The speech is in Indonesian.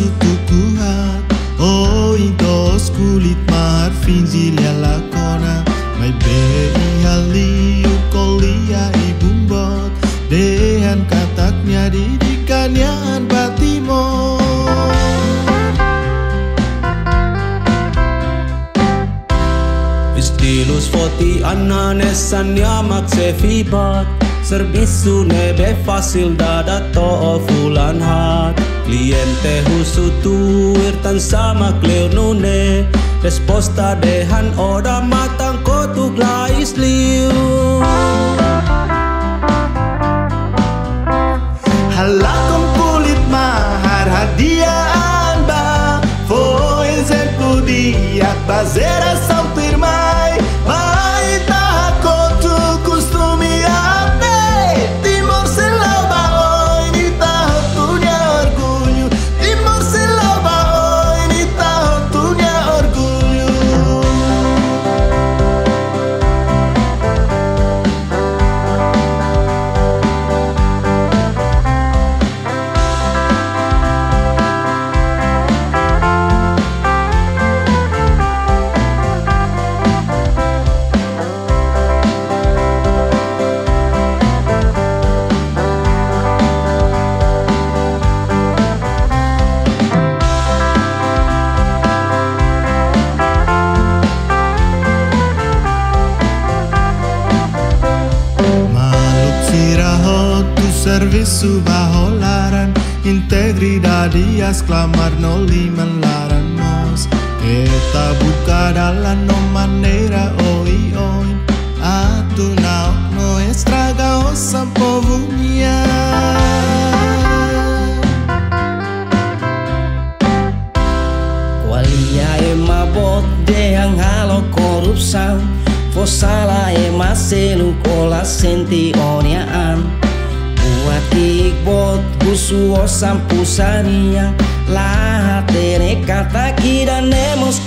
Oh Oi dos kulit marfin zilya lakona Mai bei haliu kolia ibumbot Dehan kataknya didikannya batimo Istilus foti ananesan ja makse fibat Serbisu nebe fasil dada fulan hat teh husutu tan sama cleonune resposta dehan ora matang kotukla Servisu baholaran Integridad ias clamar no laran mos Eta buka dalan no manera oi oi. Atu nao no estraga osa povunia Kualia ma bot de angalo korupsau Fosala ema selu kola sentioniaan Zergatik bot guzu osan puzaria Laatere katakiran emoz